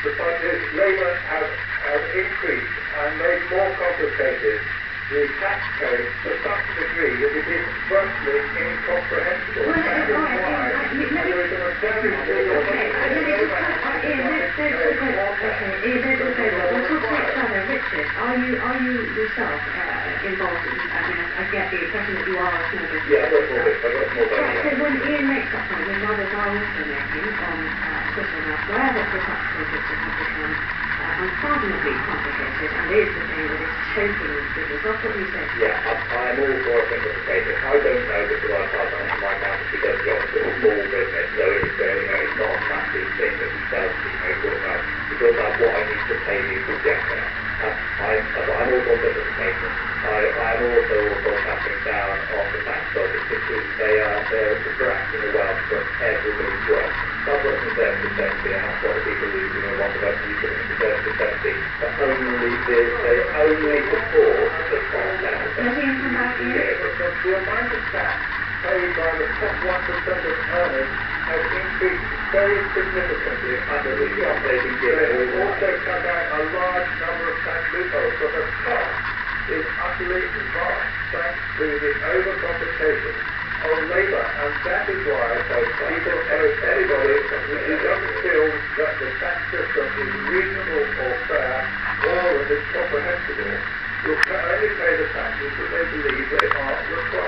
The budget, Labour have, have increased and made more complicated the tax code to such a degree that it is virtually incomprehensible. Well, That is why all right, let me- there is a very serious Okay, let me just, Ian, let's go to the, okay, Ian, let's go to the, we'll talk to each other. Richard, are you, are you yourself, uh, involved in, I mean, I get the impression that you are a small business. Yeah, I've got more bits, I've got more Right, so bits. when Ian makes that point, when others are also making on uh, Twitter and elsewhere, that the tax projects have become uh, unfathomably complicated and is the thing that is choking this business. That's what he said. Yeah, I'm, I'm all for a simplification. I don't know because I pass on to my accountant because John's a small business, so it's, uh, you know, it's not a massive thing that he does, you know, sort of like, because that's what I need to pay you to get there. Uh, I, I'm all for simplification. I, I'm also for cutting down on the tax budget because they are, they're subtracting the wealth from everybody's work. Public and service safety, and that's what the people who, you know, want to vote for you to service safety, but only, they, they only support the top down. Ian come back, Ian. Because the amount of tax paid by the top one percent of earners has increased very significantly under the Yeah, government. they've been They have also cut out a large number of tax loopholes, so the cost is utterly vast thanks to the overcomplication of labour, and that is why people, anybody who doesn't feel that the tax system is reasonable or fair or that it's comprehensible will only pay the taxes that they believe they are required.